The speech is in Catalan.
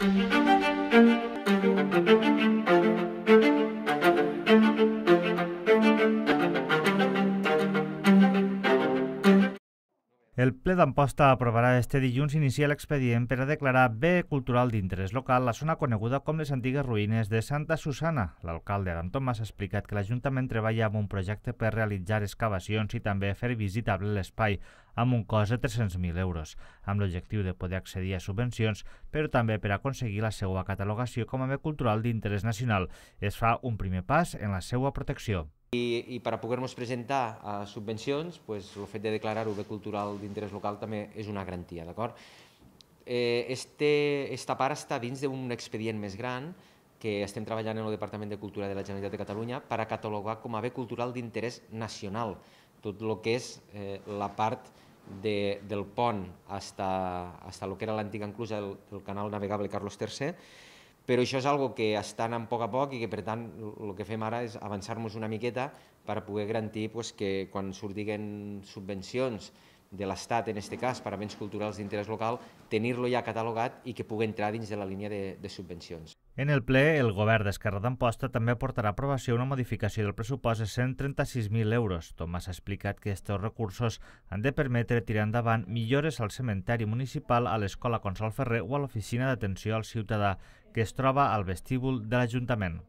Mm-hmm. El ple d'Amposta aprovarà este dilluns iniciar l'expedient per a declarar bé cultural d'interès local la zona coneguda com les antigues ruïnes de Santa Susana. L'alcalde Adam Tomàs ha explicat que l'Ajuntament treballa amb un projecte per realitzar excavacions i també fer visitable l'espai amb un cost de 300.000 euros, amb l'objectiu de poder accedir a subvencions, però també per aconseguir la seva catalogació com a bé cultural d'interès nacional. Es fa un primer pas en la seva protecció. I, i per a poder-nos presentar a subvencions, pues, el fet de declarar-ho bé cultural d'interès local també és una garantia, d'acord? Eh, este, esta part està dins d'un expedient més gran que estem treballant en el Departament de Cultura de la Generalitat de Catalunya per a catalogar com a bé cultural d'interès nacional tot el que és eh, la part de, del pont hasta, hasta el que era l'antiga enclusa del, del canal navegable Carlos III però això és algo que està a poc a poc i que per tant el que fem ara és avançar-nos una miqueta per poder garantir pues, que quan surtiguen subvencions de l'Estat, en aquest cas, per a béns culturals d'interès local, tenir-lo ja catalogat i que pugui entrar dins de la línia de, de subvencions. En el ple, el govern d'Esquerra d'Amposta també portarà a aprovació una modificació del pressupost de 136.000 euros. Tomàs ha explicat que aquests recursos han de permetre tirar endavant millores al cementeri municipal, a l'Escola Consol Ferrer o a l'Oficina d'Atenció al Ciutadà, que es troba al vestíbul de l'Ajuntament.